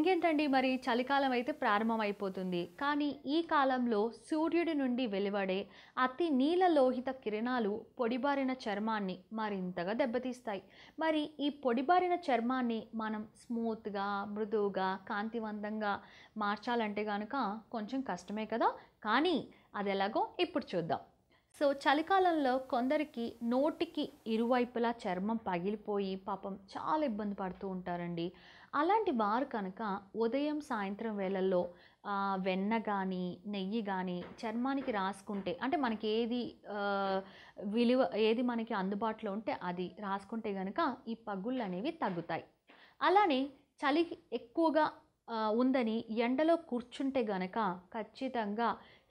ఇంకేంటండి మరి? చలికాలం అయితే ప్రారంభమైపోతుంది. కానీ ఈ కాలంలో సూర్యుడి నుండి వెలువడే అతి నీలలోహిత కిరణాలు పొడిబారిన చర్మాన్ని మరింతగా దెబ్బతీస్తాయి. మరి ఈ పొడిబారిన చర్మాన్ని మనం స్మూత్గా మృదువుగా కాంతివంతంగా మార్చాలంటే కనుక కొంచెం కష్టమే కదా? కానీ అది ఎలాగో ఇప్పుడు చూద్దాం. సో చలికాలంలో కొందరికి నోటికి ఇరువైపులా చర్మం పగిలిపోయి పాపం చాలా ఇబ్బంది పడుతూ ఉంటారండి. అలాంటి వారు కనుక ఉదయం సాయంత్రం వేళల్లో వెన్న కానీ నెయ్యి కానీ చర్మానికి రాసుకుంటే అంటే మనకి ఏది విలువ ఏది మనకి అందుబాటులో ఉంటే అది రాసుకుంటే కనుక ఈ పగుళ్ళు అనేవి తగ్గుతాయి. అలానే చలి ఎక్కువగా ఉందని ఎండలో కూర్చుంటే గనక ఖచ్చితంగా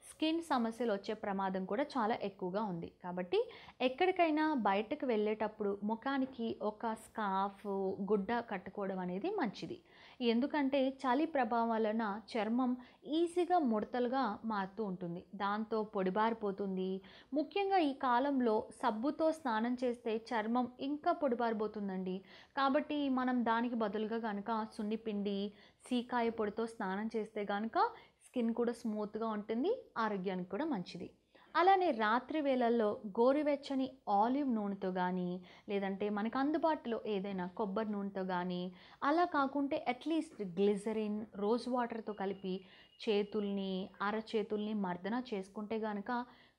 స్కిన్ సమస్యలు వచ్చే ప్రమాదం కూడా చాలా ఎక్కువగా ఉంది. కాబట్టి ఎక్కడికైనా బయటకు వెళ్ళేటప్పుడు ముఖానికి ఒక స్కార్ఫ్ గుడ్డ కట్టుకోవడం అనేది మంచిది. ఎందుకంటే చలి ప్రభావం వలన చర్మం ఈజీగా ముడతలుగా మారుతూ ఉంటుంది. దాంతో పొడిబారిపోతుంది ముఖ్యంగా ఈ కాలంలో సబ్బుతో స్నానం చేస్తే చర్మం ఇంకా పొడిబారిపోతుందండి కాబట్టి మనం దానికి బదులుగా కనుక సున్నిపిండి సీకాయ పొడితో స్నానం చేస్తే కనుక స్కిన్ కూడా స్మూత్గా ఉంటుంది ఆరోగ్యానికి కూడా మంచిది. అలానే రాత్రి వేళల్లో గోరువెచ్చని ఆలివ్ నూనెతో కానీ లేదంటే మనకు అందుబాటులో ఏదైనా కొబ్బరి నూనెతో కానీ అలా కాకుంటే అట్లీస్ట్ గ్లిజరిన్ రోజ్ వాటర్తో కలిపి చేతుల్ని అరచేతుల్ని మర్దన చేసుకుంటే కనుక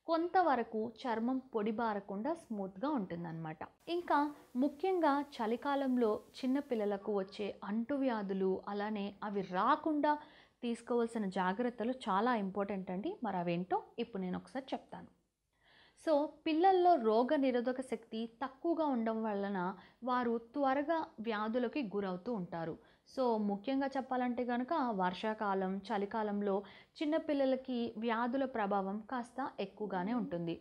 కొంతవరకు చర్మం పొడిబారకుండా స్మూత్గా ఉంటుందన్నమాట. ఇంకా ముఖ్యంగా చలికాలంలో చిన్నపిల్లలకు వచ్చే అంటువ్యాధులు అలానే అవి రాకుండా తీసుకోవాల్సిన జాగ్రత్తలు చాలా ఇంపార్టెంట్ అండి. మరి అవేంటో ఇప్పుడు నేను ఒకసారి చెప్తాను. సో పిల్లల్లో రోగ నిరోధక శక్తి తక్కువగా ఉండడం వలన వారు త్వరగా వ్యాధులకి గురవుతూ ఉంటారు. సో ముఖ్యంగా చెప్పాలంటే కనుక వర్షాకాలం చలికాలంలో చిన్నపిల్లలకి వ్యాధుల ప్రభావం కాస్త ఎక్కువగానే ఉంటుంది.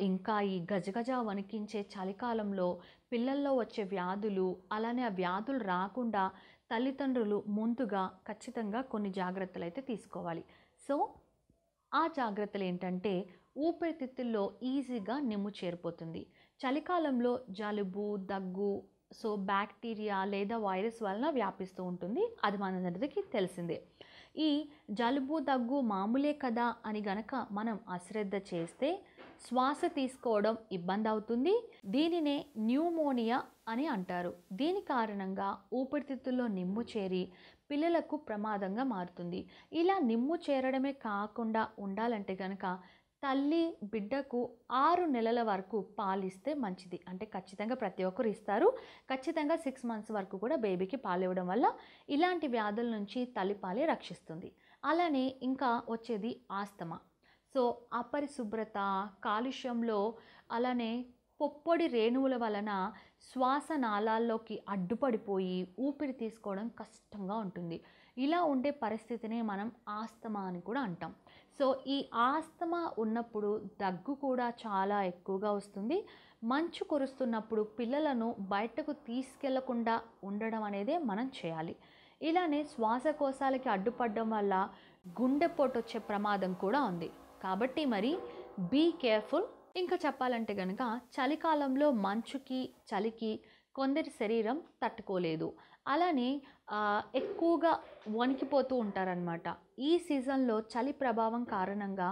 ఇంకా ఈ గజగజ వణికించే చలికాలంలో పిల్లల్లో వచ్చే వ్యాధులు అలానే ఆ వ్యాధులు రాకుండా తల్లిదండ్రులు ముందుగా ఖచ్చితంగా కొన్ని జాగ్రత్తలు అయితే తీసుకోవాలి. సో ఆ జాగ్రత్తలు ఏంటంటే ఊపిరితిత్తుల్లో ఈజీగా నిమ్ము చేరిపోతుంది. చలికాలంలో జలుబు దగ్గు సో బ్యాక్టీరియా లేదా వైరస్ వలన వ్యాపిస్తూ ఉంటుంది. అది మనందరికీ తెలిసిందే. ఈ జలుబు దగ్గు మామూలే కదా అని గనక మనం అశ్రద్ధ చేస్తే శ్వాస తీసుకోవడం ఇబ్బంది అవుతుంది. దీనినే న్యూమోనియా అని అంటారు. దీని కారణంగా ఊపిరితిత్తుల్లో నిమ్ము చేరి పిల్లలకు ప్రమాదంగా మారుతుంది. ఇలా నిమ్ము చేరడమే కాకుండా ఉండాలంటే కనుక తల్లి బిడ్డకు ఆరు నెలల వరకు పాలిస్తే మంచిది. అంటే ఖచ్చితంగా ప్రతి ఒక్కరు ఇస్తారు. ఖచ్చితంగా సిక్స్ మంత్స్ వరకు కూడా బేబీకి పాలు ఇవ్వడం వల్ల ఇలాంటి వ్యాధుల నుంచి తల్లిపాలే రక్షిస్తుంది. అలానే ఇంకా వచ్చేది ఆస్తమా. సో అపరిశుభ్రత కాలుష్యంలో అలానే పొప్పొడి రేణువుల వలన శ్వాస నాళాల్లోకి అడ్డుపడిపోయి ఊపిరి తీసుకోవడం కష్టంగా ఉంటుంది. ఇలా ఉండే పరిస్థితినే మనం ఆస్తమా అని కూడా అంటాం. సో ఈ ఆస్తమా ఉన్నప్పుడు దగ్గు కూడా చాలా ఎక్కువగా వస్తుంది. మంచు కురుస్తున్నప్పుడు పిల్లలను బయటకు తీసుకెళ్ళకుండా ఉండడం అనేదే మనం చేయాలి. ఇలానే శ్వాసకోశాలకి అడ్డుపడడం వల్ల గుండెపోటు వచ్చే ప్రమాదం కూడా ఉంది. కాబట్టి మరి బీ కేర్ఫుల్ ఇంకా చెప్పాలంటే కనుక చలికాలంలో మంచుకి చలికి కొందరి శరీరం తట్టుకోలేదు. అలానే ఎక్కువగా వణికిపోతూ ఉంటారనమాట ఈ సీజన్లో చలి ప్రభావం కారణంగా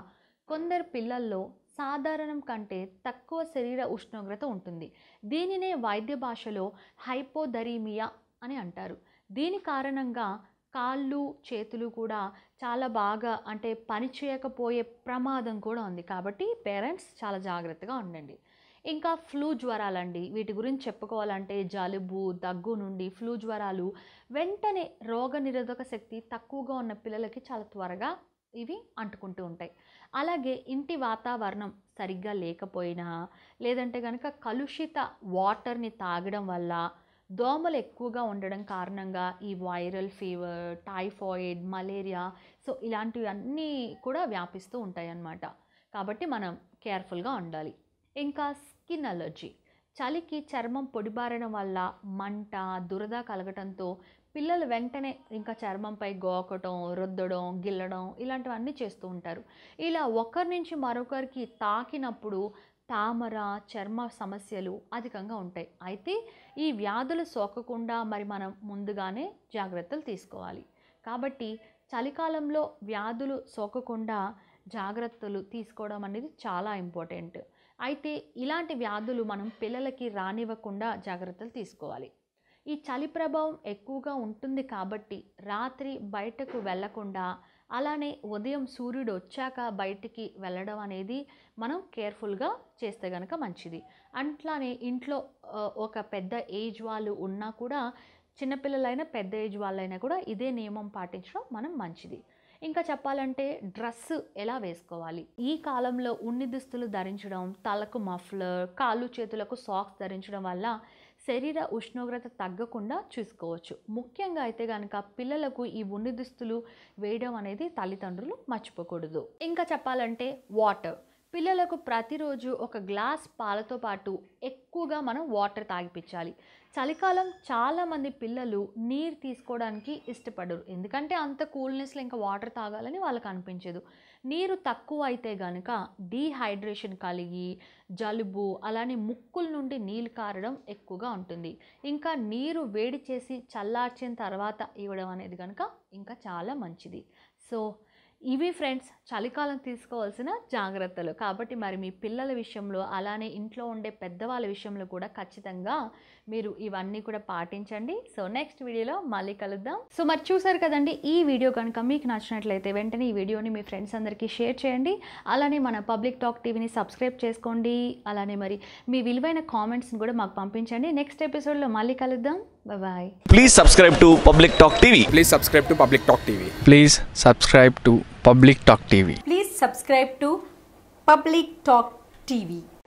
కొందరు పిల్లల్లో సాధారణం కంటే తక్కువ శరీర ఉష్ణోగ్రత ఉంటుంది. దీనినే వైద్య భాషలో హైపోధరీమియా అని అంటారు. దీని కారణంగా కాళ్ళు చేతులు కూడా చాలా బాగా అంటే పని చేయకపోయే ప్రమాదం కూడా ఉంది. కాబట్టి పేరెంట్స్ చాలా జాగ్రత్తగా ఉండండి. ఇంకా ఫ్లూ జ్వరాలండి. వీటి గురించి చెప్పుకోవాలంటే జలుబు దగ్గు నుండి ఫ్లూ జ్వరాలు వెంటనే రోగ నిరోధక శక్తి తక్కువగా ఉన్న పిల్లలకి చాలా త్వరగా ఇవి అంటుకుంటూ ఉంటాయి. అలాగే ఇంటి వాతావరణం సరిగ్గా లేకపోయినా లేదంటే కనుక కలుషిత వాటర్ని తాగడం వల్ల దోమలు ఎక్కువగా ఉండడం కారణంగా ఈ viral fever typhoid malaria so ఇలాంటివన్నీ కూడా వ్యాపిస్తూ ఉంటాయి అన్నమాట కాబట్టి మనం కేర్ఫుల్గా ఉండాలి. ఇంకా స్కిన్ అలర్జీ. చలికి చర్మం పొడిబారడం వల్ల మంట దురద కలగటంతో పిల్లలు వెంటనే ఇంకా చర్మంపై గోకటం రుద్దడం గిల్లడం ఇలాంటివన్నీ చేస్తూ ఉంటారు. ఇలా ఒకరి నుంచి మరొకరికి తాకినప్పుడు తామర చర్మ సమస్యలు అధికంగా ఉంటాయి. అయితే ఈ వ్యాధులు సోకకుండా మరి మనం ముందుగానే జాగ్రత్తలు తీసుకోవాలి. కాబట్టి చలికాలంలో వ్యాధులు సోకకుండా జాగ్రత్తలు తీసుకోవడం అనేది చాలా ఇంపార్టెంట్. అయితే ఇలాంటి వ్యాధులు మనం పిల్లలకి రానివ్వకుండా జాగ్రత్తలు తీసుకోవాలి. ఈ చలి ప్రభావం ఎక్కువగా ఉంటుంది కాబట్టి రాత్రి బయటకు వెళ్ళకుండా అలానే ఉదయం సూర్యుడు వచ్చాక బయటికి వెళ్ళడం అనేది మనం కేర్ఫుల్గా చేస్తే కనుక మంచిది. అట్లానే ఇంట్లో ఒక పెద్ద ఏజ్ వాళ్ళు ఉన్నా కూడా చిన్నపిల్లలైనా పెద్ద ఏజ్ వాళ్ళైనా కూడా ఇదే నియమం పాటించడం మనం మంచిది. ఇంకా చెప్పాలంటే డ్రెస్ ఎలా వేసుకోవాలి? ఈ కాలంలో ఉన్ని దుస్తులు ధరించడం తలకు మఫ్లర్ కాళ్ళు చేతులకు సాక్స్ ధరించడం వల్ల శరీర ఉష్ణోగ్రత తగ్గకుండా చూసుకోవచ్చు. ముఖ్యంగా అయితే కనుక పిల్లలకు ఈ ఉన్ని దుస్తులు వేయడం అనేది తల్లిదండ్రులు మర్చిపోకూడదు. ఇంకా చెప్పాలంటే వాటర్. పిల్లలకు ప్రతిరోజు ఒక గ్లాస్ పాలతో పాటు ఎక్కువగా మనం వాటర్ తాగిపించాలి చలికాలం చాలామంది పిల్లలు నీరు తీసుకోవడానికి ఇష్టపడరు. ఎందుకంటే అంత కూల్నెస్లో ఇంకా వాటర్ తాగాలని వాళ్ళకి అనిపించదు నీరు తక్కువ అయితే కనుక డీహైడ్రేషన్ కలిగి జలుబు అలానే ముక్కుల నుండి నీళ్ళు కారడం ఎక్కువగా ఉంటుంది. ఇంకా నీరు వేడి చేసి చల్లార్చిన తర్వాత ఇవ్వడం అనేది కనుక ఇంకా చాలా మంచిది. సో ఇవి ఫ్రెండ్స్ చలికాలం తీసుకోవాల్సిన జాగ్రత్తలు. కాబట్టి మరి మీ పిల్లల విషయంలో అలానే ఇంట్లో ఉండే పెద్దవాళ్ళ విషయంలో కూడా ఖచ్చితంగా మీరు ఇవన్నీ కూడా పాటించండి. సో నెక్స్ట్ వీడియోలో మళ్ళీ కలుద్దాం. సో మరి చూసారు కదండి ఈ వీడియో కనుక మీకు నచ్చినట్లయితే వెంటనే ఈ వీడియోని మీ ఫ్రెండ్స్ అందరికీ షేర్ చేయండి. అలానే మన పబ్లిక్ టాక్ టీవీని సబ్స్క్రైబ్ చేసుకోండి. అలానే మరి మీ విలువైన కామెంట్స్ని కూడా మాకు పంపించండి. నెక్స్ట్ ఎపిసోడ్లో మళ్ళీ కలుద్దాం. Bye Please subscribe to Public Talk TV. Please subscribe to Public Talk TV. Please subscribe to Public Talk TV. Please subscribe to Public Talk TV.